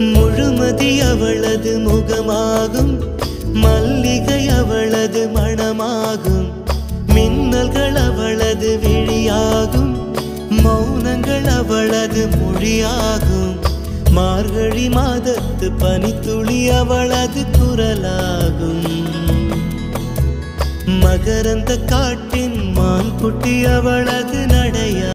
முழுமதி அவளது முகமாகும். மல்லிகை அவளது மணமாகும். மின்னல்கள் அவளது விழியாகும். மௌனங்கள் அவளது மொழியாகும். மார்கழி மாதத்து பனித்துளி அவளது குரலாகும். மகரந்த காட்டின் மான் குட்டி அவளது